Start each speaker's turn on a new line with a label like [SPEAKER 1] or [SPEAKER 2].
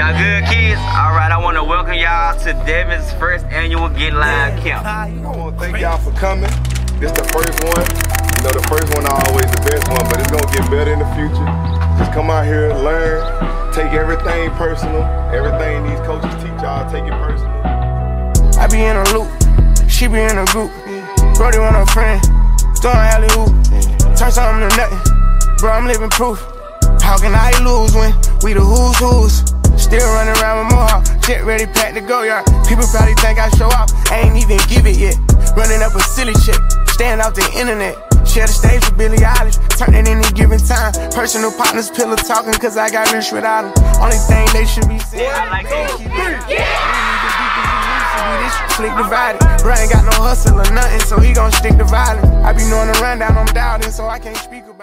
[SPEAKER 1] Sound good, kids? All right, I want to welcome y'all to Devin's first annual Get Live Camp.
[SPEAKER 2] I want to thank y'all for coming. This the first one. You know, the first one always the best one, but it's gonna get better in the future. Just come out here, learn, take everything personal. Everything these coaches teach y'all, take it personal.
[SPEAKER 3] I be in a loop, she be in a group. Brody want a friend, throwing alley-oop. Turn something to nothing, bro. I'm living proof. How can I lose when we the who's who's? Still running around with Mohawk, shit ready, packed to go yard. People probably think I show off, I ain't even give it yet. Running up a silly chick, staying off the internet. Share the stage with Billie Eilish, turn it any given time. Personal partners, pillow talking, cause I got rich without them. Only thing they should be saying.
[SPEAKER 1] I like that.
[SPEAKER 3] Slick divided. Bro ain't got no hustle or nothing, so he gon' stick to violence. I be knowing the rundown, I'm doubting, so I can't speak about it.